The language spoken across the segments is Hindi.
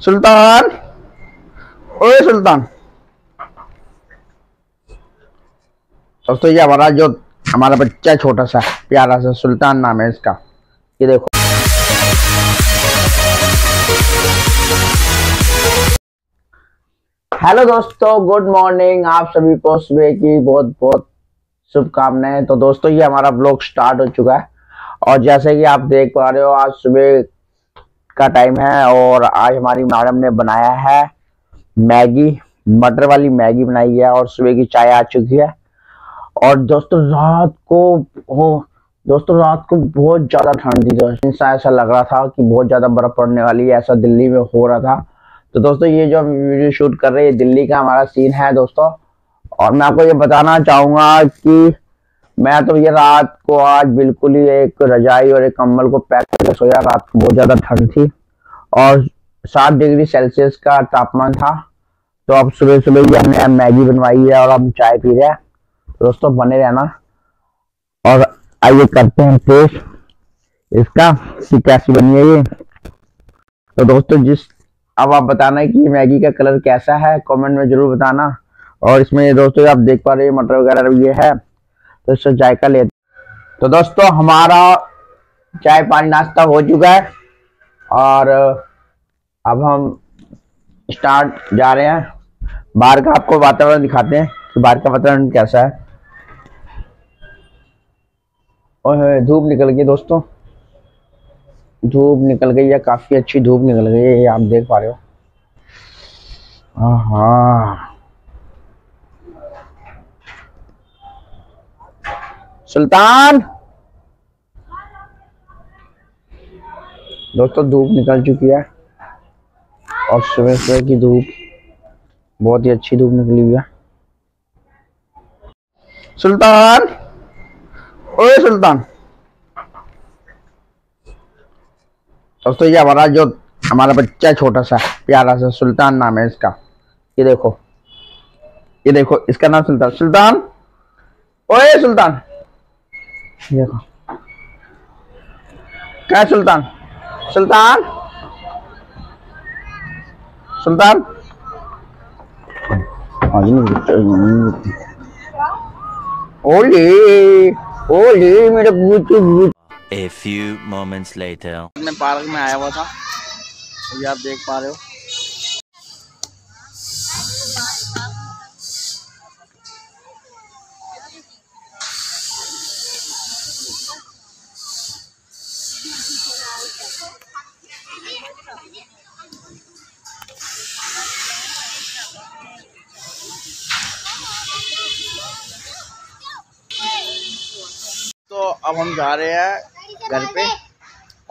सुल्तान, ओए सुल्तान। दोस्तों ये हमारा जो हमारा बच्चा छोटा सा, प्यारा सा सुल्तान नाम है इसका। ये देखो। हेलो दोस्तों, गुड मॉर्निंग। आप सभी को सुबह की बहुत बहुत शुभकामनाएँ। तो दोस्तों, ये हमारा ब्लॉग स्टार्ट हो चुका है। और जैसे कि आप देख पा रहे हो, आज सुबह का टाइम है और आज हमारी मैडम ने बनाया है मैगी, मटर वाली मैगी बनाई है और सुबह की चाय आ चुकी है। और दोस्तों, रात को, हो, दोस्तों, रात को बहुत ज़्यादा ठंड थी, दोस्तों। ऐसा लग रहा था कि बहुत ज़्यादा बर्फ़ पड़ने वाली है, ऐसा दिल्ली में हो रहा था। तो दोस्तों, ये जो हम वीडियो शूट कर रहे हैं दिल्ली का हमारा सीन है, दोस्तों। और मैं आपको ये बताना चाहूँगा कि मैं तो ये रात को आज बिल्कुल ही एक रजाई और एक कम्बल को पैक करके सोया, रात को बहुत ज़्यादा ठंड थी। और सात डिग्री सेल्सियस का तापमान था। तो अब सुबह सुबह ही हमने मैगी बनवाई है और हम चाय पी रहे हैं। तो दोस्तों, बने रहना। और आइए करते हैं टेस्ट इसका कैसी बनी है ये। तो दोस्तों, जिस अब आप बताना है कि मैगी का कलर कैसा है, कमेंट में ज़रूर बताना। और इसमें दोस्तों, आप देख पा रहे हैं, मटर वगैरह ये है। तो इससे जायका ले तो दोस्तों, हमारा चाय पानी नाश्ता हो चुका है और अब हम स्टार्ट जा रहे हैं। बाहर का आपको वातावरण दिखाते हैं कि बाहर का वातावरण कैसा है। धूप निकल गई दोस्तों। धूप निकल गई है, काफ़ी अच्छी धूप निकल गई है, ये आप देख पा रहे हो। हाँ सुल्तान। दोस्तों, धूप निकल चुकी है। और सुबह सुबह की धूप, बहुत ही अच्छी धूप निकली हुई है। सुल्तान, ओए सुल्तान। दोस्तों, ये हमारा जो, हमारा बच्चा छोटा सा, प्यारा सा सुल्तान नाम है इसका। ये देखो ये देखो, इसका नाम सुल्तान। सुल्तान, ओए सुल्तान। देखो। क्या सुल्तान? सुल्तान? सुल्तान? ओले ओले मेरा बूचू A few moments later. मैं पार्क में आया हुआ था। ये आप देख पा रहे हो। तो अब हम जा रहे हैं घर पे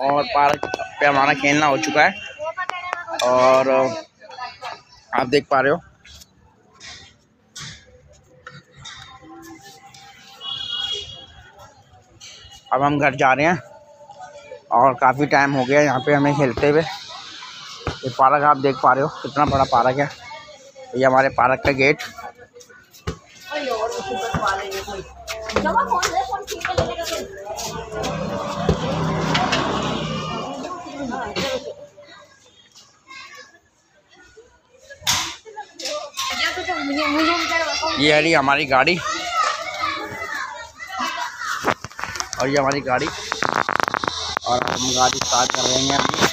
और पार्क पे हमारा खेलना हो चुका है। और आप देख पा रहे हो। अब हम घर जा रहे हैं और काफ़ी टाइम हो गया यहाँ पे हमें खेलते हुए। ये पार्क आप देख पा रहे हो, कितना बड़ा पार्क है। ये हमारे पार्क का गेट। ये है हमारी गाड़ी। और ये हमारी गाड़ी। और हम गाड़ी स्टार्ट कर रहे हैं अभी।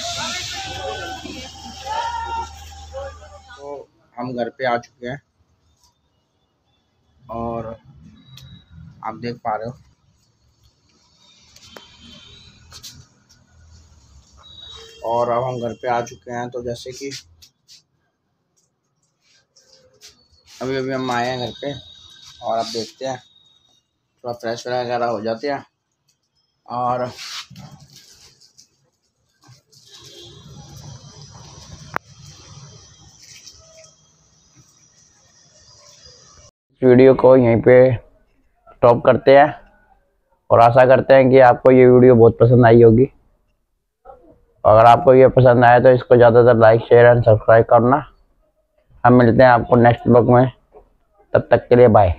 तो हम घर पे आ चुके हैं। और आप देख पा रहे हो। और अब हम घर पे आ चुके हैं तो जैसे कि अभी अभी हम आए हैं घर पे, और अब देखते हैं, थोड़ा फ्रेश वगैरह हो जाते हैं, और वीडियो को यहीं पे स्टॉप करते हैं और आशा करते हैं कि आपको ये वीडियो बहुत पसंद आई होगी। अगर आपको ये पसंद आए तो इसको ज़्यादातर लाइक शेयर एंड सब्सक्राइब करना। हम मिलते हैं आपको नेक्स्ट ब्लॉग में। तब तक के लिए बाय